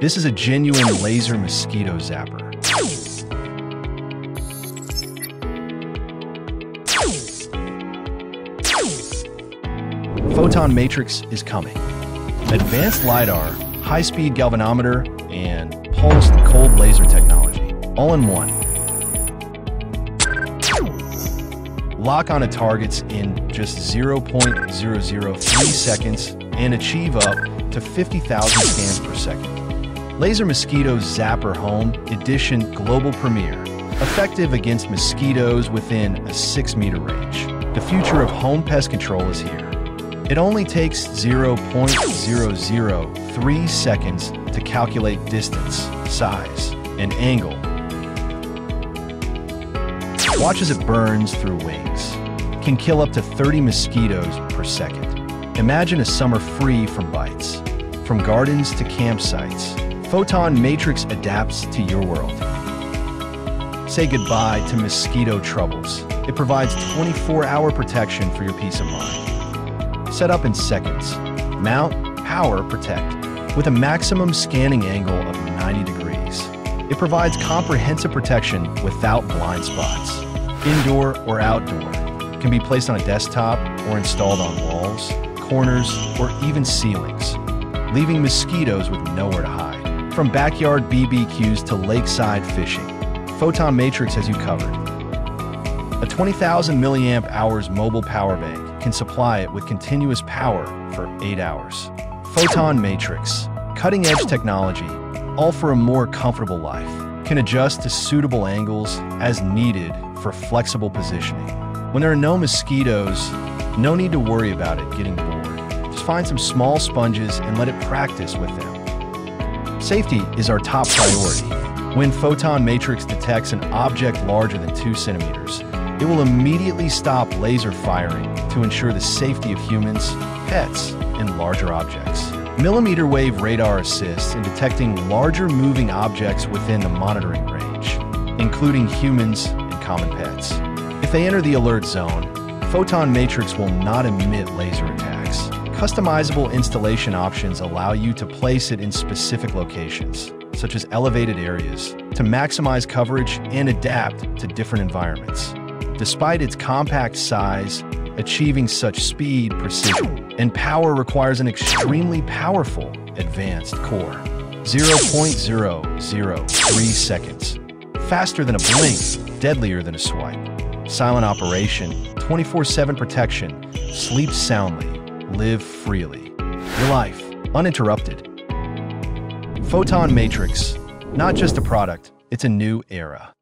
This is a genuine laser mosquito zapper. Photon Matrix is coming. Advanced LiDAR, high-speed galvanometer, and pulsed cold laser technology, all in one. Lock on onto targets in just 0.003 seconds and achieve up to 50,000 scans per second. Laser Mosquito Zapper Home Edition Global Premiere, effective against mosquitoes within a 6 meter range. The future of home pest control is here. It only takes 0.003 seconds to calculate distance, size, and angle. Watch as it burns through wings. Can kill up to 30 mosquitoes per second. Imagine a summer free from bites. From gardens to campsites, Photon Matrix adapts to your world. Say goodbye to mosquito troubles. It provides 24-hour protection for your peace of mind set up in seconds. Mount, power, protect. With a maximum scanning angle of 90 degrees. It provides comprehensive protection without blind spots. Indoor or outdoor. Can be placed on a desktop or installed on walls, corners, or even ceilings, leaving mosquitoes with nowhere to hide. From backyard BBQs to lakeside fishing, Photon Matrix has you covered. A 20,000 milliamp hours mobile power bank can supply it with continuous power for 8 hours. Photon Matrix, cutting-edge technology, all for a more comfortable life, can adjust to suitable angles as needed for flexible positioning. When there are no mosquitoes, no need to worry about it getting bored. Just find some small sponges and let it practice with them. Safety is our top priority. When Photon Matrix detects an object larger than 2 centimeters, it will immediately stop laser firing to ensure the safety of humans, pets, and larger objects. Millimeter wave radar assists in detecting larger moving objects within the monitoring range, including humans common pets. If they enter the alert zone, Photon Matrix will not emit laser attacks. Customizable installation options allow you to place it in specific locations, such as elevated areas, to maximize coverage and adapt to different environments. Despite its compact size, achieving such speed, precision, and power requires an extremely powerful advanced core. 0.003 seconds. Faster than a blink, deadlier than a swipe. Silent operation, 24-7 protection, sleep soundly, live freely. Your life, uninterrupted. Photon Matrix, not just a product, it's a new era.